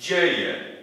dzieje.